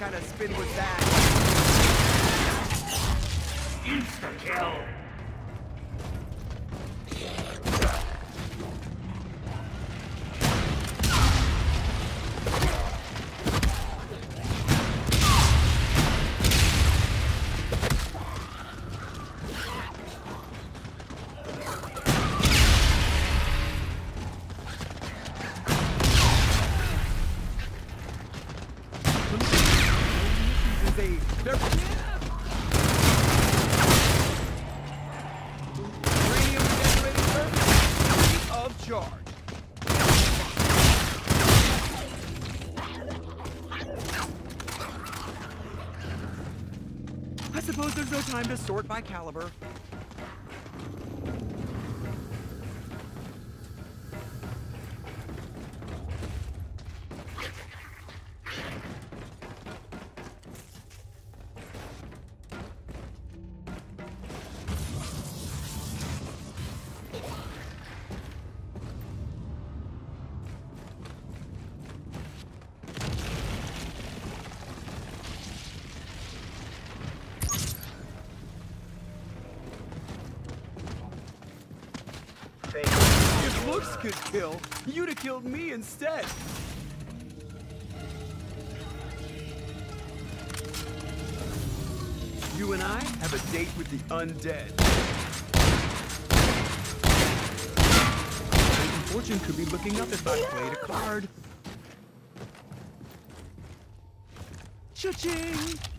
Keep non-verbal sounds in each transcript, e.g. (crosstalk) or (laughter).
kind of spin was that? Insta-kill! Is a Uranium of charge. I suppose there's no time to sort by caliber. Could kill, you'd have killed me instead. You and I have a date with the undead. Fortune could be looking up if I played a card. Cha-ching!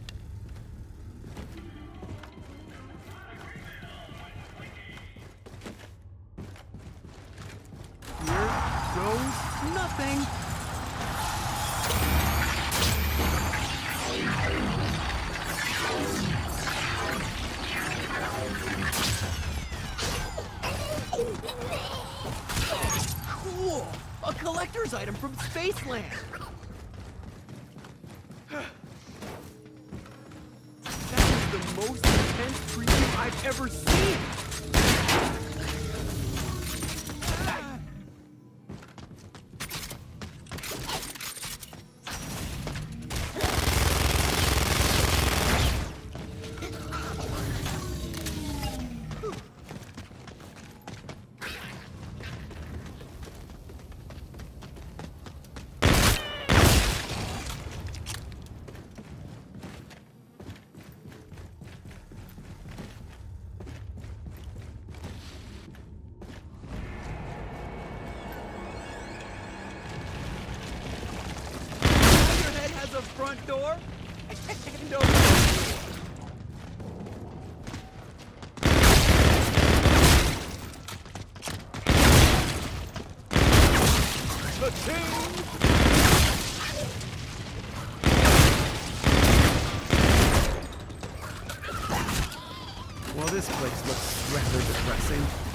Goes nothing. Cool! A collector's item from Spaceland! That is the most intense preview I've ever seen! Front door? no. Ka-ching! Well, this place looks rather depressing.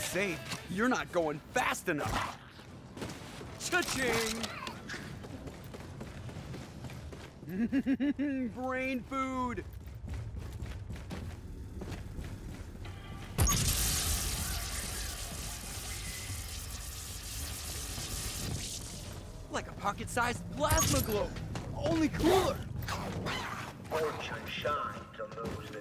Safe. You're not going fast enough. Cha-ching! (laughs) Brain food! Like a pocket-sized plasma globe, only cooler. Fortune shine to lose the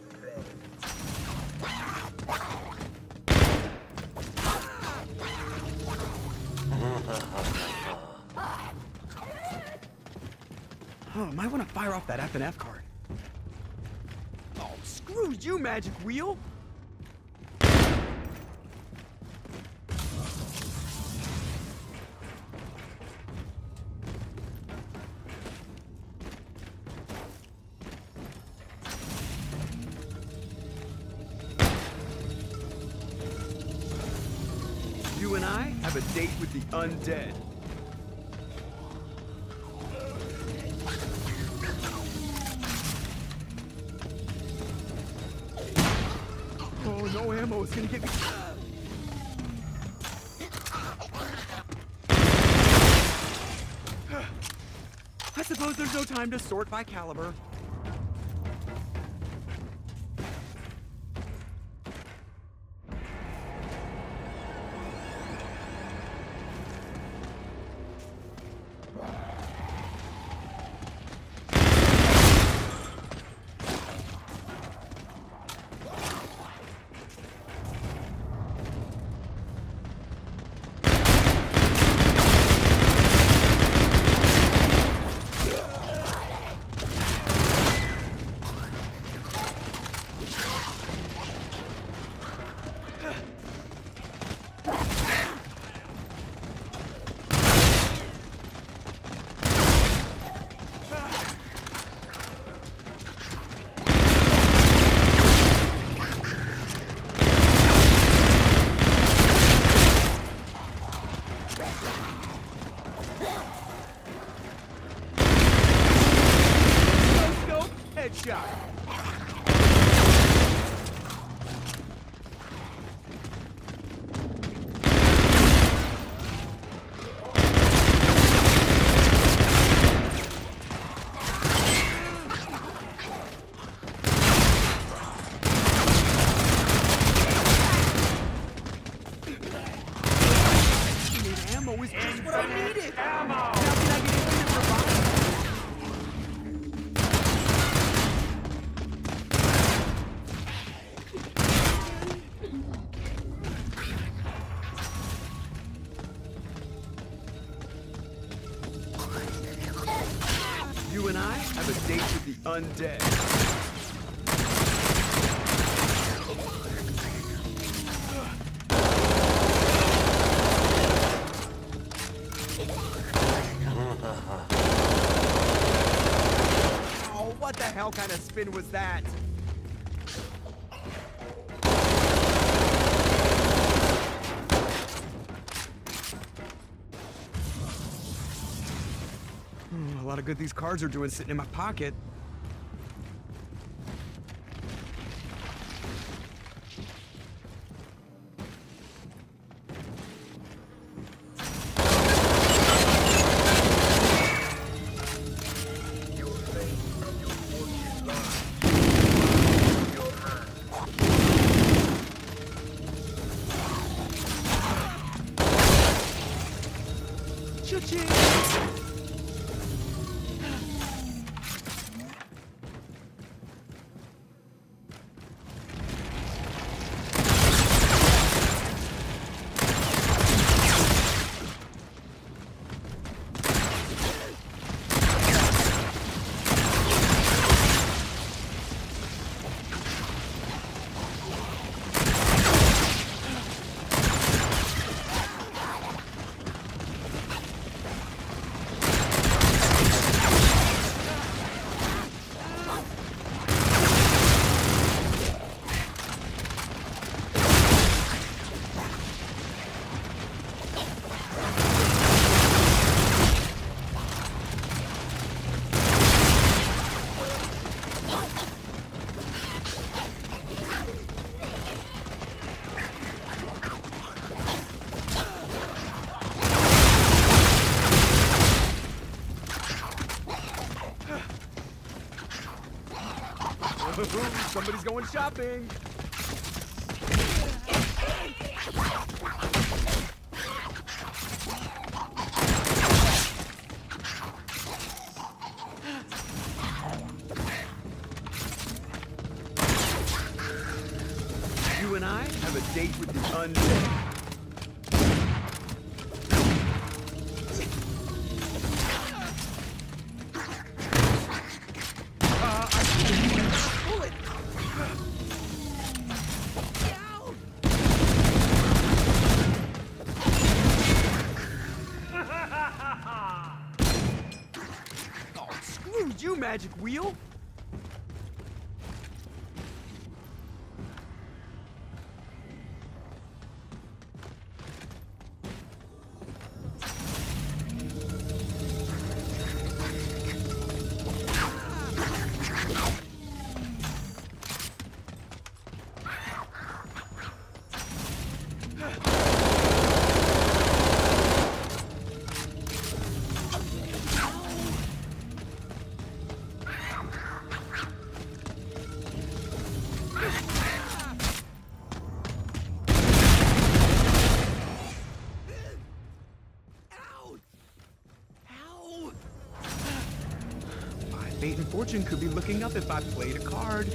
Oh, I might want to fire off that F and F card. Oh, screw you, magic wheel! You and I have a date with the undead. No ammo. It's gonna get me. (sighs) I suppose there's no time to sort by caliber. Undead. Oh, what the hell kind of spin was that? Hmm, A lot of good these cards are doing sitting in my pocket. Somebody's going shopping. You and I have a date with the undead. Magic Wheel! Fortune could be looking up if I played a card.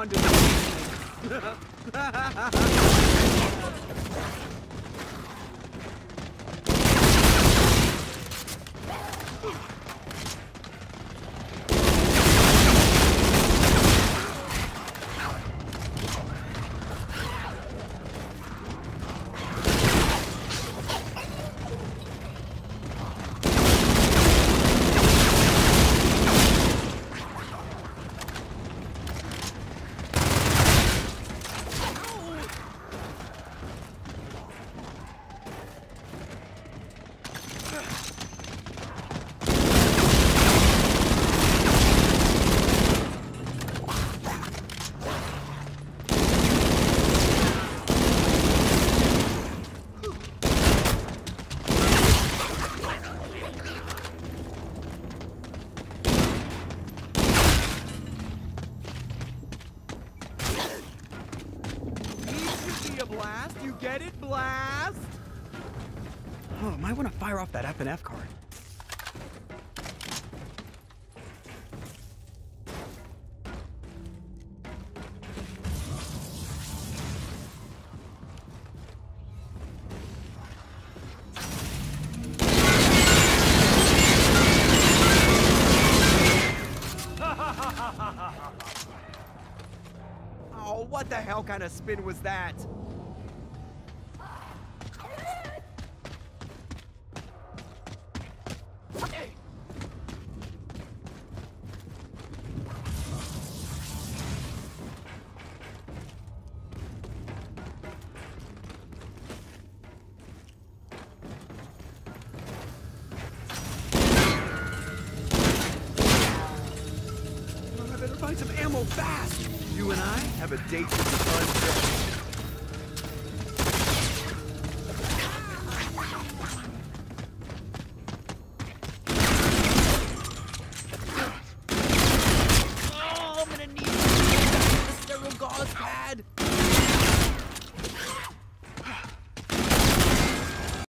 On to the Needs (laughs) to be a blast. You get it? Blast! Oh, might want to fire off that F and F card. (laughs) Oh, what the hell kind of spin was that? Find some ammo fast. You and I have a date with the sun.